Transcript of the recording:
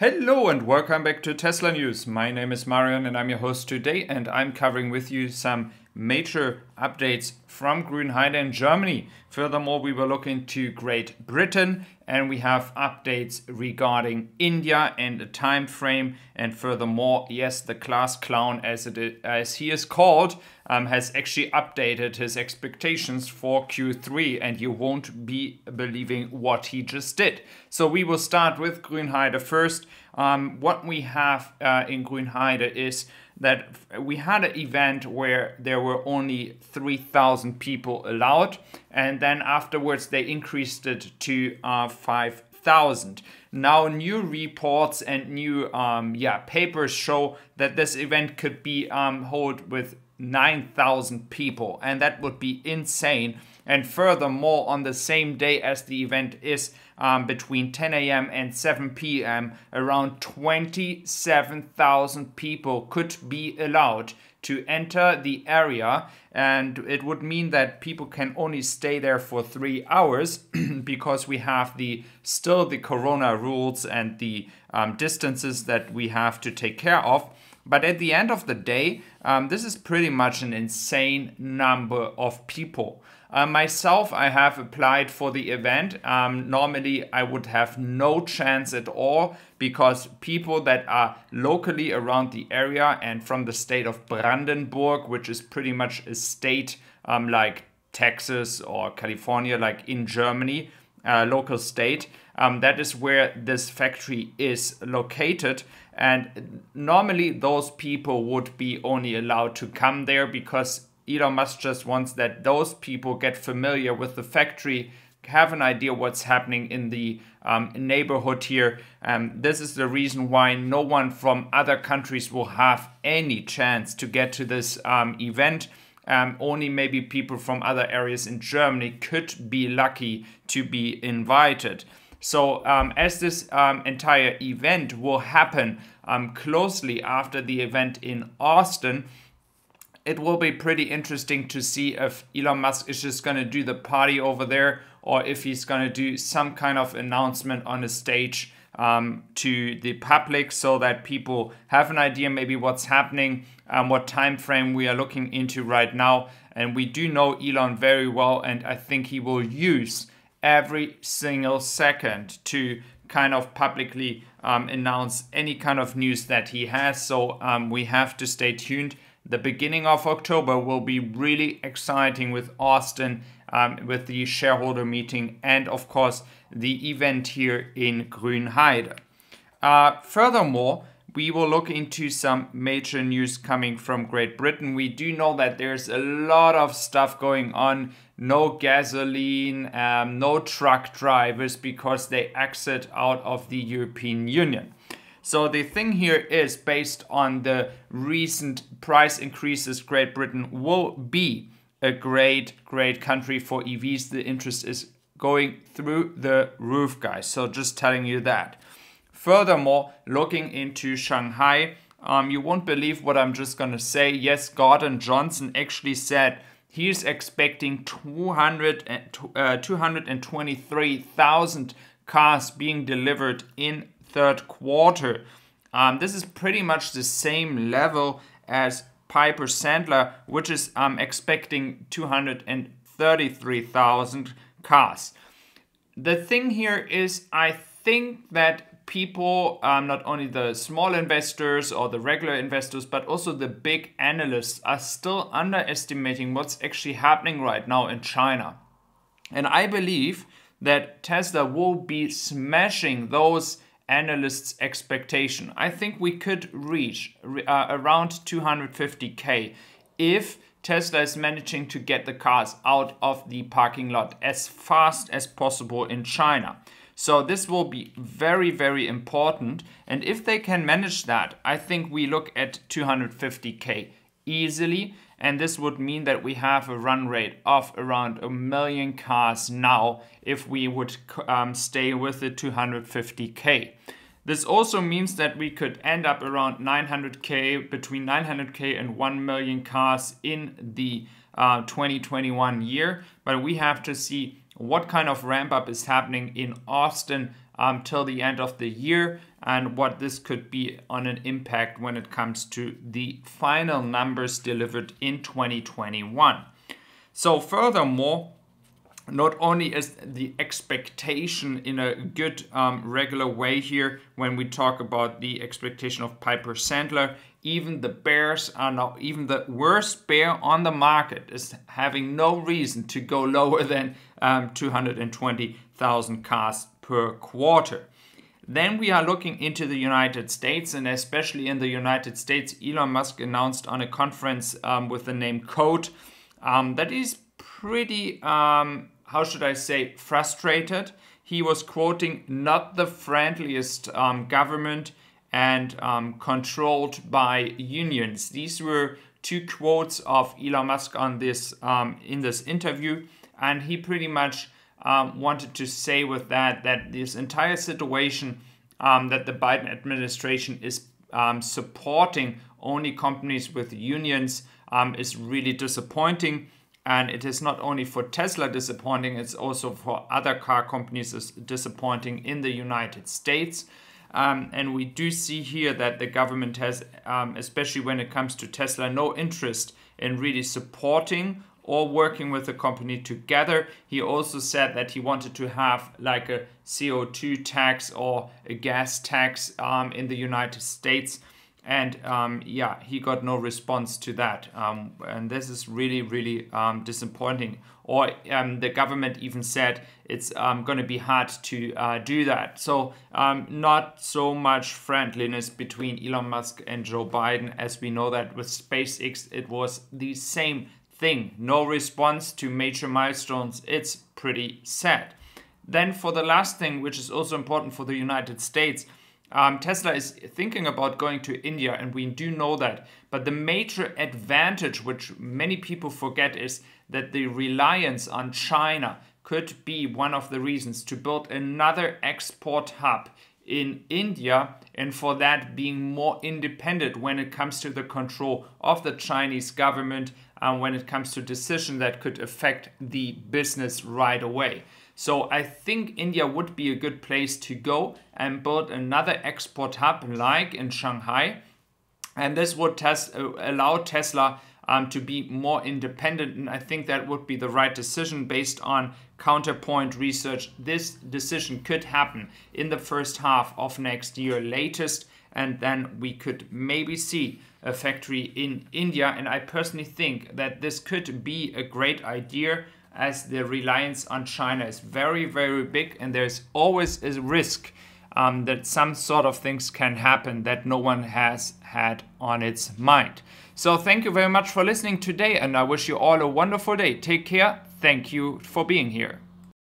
Hello and welcome back to Tesla News. My name is Marian and I'm your host today and I'm covering with you some major updates from Grünheide in Germany. Furthermore, we will look into Great Britain and we have updates regarding India and the time frame. And furthermore, yes, the class clown, as it is, as he is called, um, has actually updated his expectations for Q3, and you won't be believing what he just did. So we will start with Grünheide first. Um, what we have uh, in Grünheide is that we had an event where there were only 3,000 people allowed, and then afterwards they increased it to uh, 5,000. Now, new reports and new um, yeah papers show that this event could be um, held with 9,000 people, and that would be insane. And furthermore, on the same day as the event is um, between 10 a.m. and 7 p.m., around 27,000 people could be allowed to enter the area and it would mean that people can only stay there for three hours because we have the still the corona rules and the um, distances that we have to take care of but at the end of the day um, this is pretty much an insane number of people uh, myself, I have applied for the event. Um, normally, I would have no chance at all because people that are locally around the area and from the state of Brandenburg, which is pretty much a state um, like Texas or California, like in Germany, uh, local state, um, that is where this factory is located. And normally, those people would be only allowed to come there because Elon Musk just wants that those people get familiar with the factory, have an idea what's happening in the um, neighborhood here. Um, this is the reason why no one from other countries will have any chance to get to this um, event. Um, only maybe people from other areas in Germany could be lucky to be invited. So, um, as this um, entire event will happen closely after the event in Austin, it will be pretty interesting to see if Elon Musk is just going to do the party over there or if he's going to do some kind of announcement on a stage um, to the public so that people have an idea maybe what's happening um, what time frame we are looking into right now. And we do know elon very well and i think he will use every single second to kind of publicly um, announce any kind of news that he has. So um, we have to stay tuned the beginning of October will be really exciting with Austin, um, with the shareholder meeting, and of course, the event here in Grünheide. Uh, furthermore, we will look into some major news coming from Great Britain. We do know that there's a lot of stuff going on. No gasoline, um, no truck drivers because they exit out of the European Union. So the thing here is based on the recent price increases, Great Britain will be a great, great country for EVs. The interest is going through the roof, guys. So just telling you that. Furthermore, looking into Shanghai, um, you won't believe what I'm just going to say. Yes, Gordon Johnson actually said he's expecting 200, uh, 223,000 cars being delivered in third quarter. Um, this is pretty much the same level as Piper Sandler, which is um, expecting 233,000 cars. The thing here is, I think that people, um, not only the small investors or the regular investors, but also the big analysts, are still underestimating what's actually happening right now in China. And I believe that Tesla will be smashing those analysts' expectation. I think we could reach uh, around 250k if Tesla is managing to get the cars out of the parking lot as fast as possible in China. So this will be very, very important. And if they can manage that, I think we look at 250k easily. And this would mean that we have a run rate of around a million cars now if we would um, stay with the 250k. This also means that we could end up around 900k, between 900k and 1 million cars in the uh, 2021 year. But we have to see what kind of ramp up is happening in Austin um, till the end of the year and what this could be on an impact when it comes to the final numbers delivered in 2021. So, furthermore, not only is the expectation in a good um, regular way here when we talk about the expectation of Piper Sandler, even the bears are now even the worst bear on the market is having no reason to go lower than um, 220,000 cars per quarter. Then we are looking into the United States, and especially in the United States, Elon Musk announced on a conference um, with the name Code um, that is pretty, um, how should I say, frustrated. He was quoting not the friendliest um, government and um, controlled by unions. These were two quotes of Elon Musk on this um, in this interview, and he pretty much um, wanted to say with that that this entire situation um, that the Biden administration is um, supporting only companies with unions um, is really disappointing. And it is not only for Tesla disappointing, it's also for other car companies disappointing in the United States. Um, and we do see here that the government has, um, especially when it comes to Tesla, no interest in really supporting or working with the company together. He also said that he wanted to have like a CO2 tax or a gas tax um, in the United States and um, yeah, he got no response to that. Um, and this is really, really um, disappointing. Or um, the government even said it's um, going to be hard to uh, do that. So, not so much friendliness between Elon Musk and Joe Biden, as we know that with SpaceX, it was the same thing. No response to major milestones. It's pretty sad. Then, for the last thing, which is also important for the United States, um, Tesla is thinking about going to India, and we do know that. But the major advantage, which many people forget, is that the reliance on China could be one of the reasons to build another export hub in India, and for that being more independent when it comes to the control of the Chinese government, and when it comes to decision that could affect the business right away. So I think India would be a good place to go and build another export hub like in Shanghai. And this would tes- uh, allow Tesla um, to be more independent. And I think that would be the right decision based on counterpoint research. This decision could happen in the first half of next year, latest. And then we could maybe see a factory in India. And I personally think that this could be a great idea as the reliance on China is very, very big, and there's always a risk um, that some sort of things can happen that no one has had on its mind. So, thank you very much for listening today, and I wish you all a wonderful day. Take care. Thank you for being here.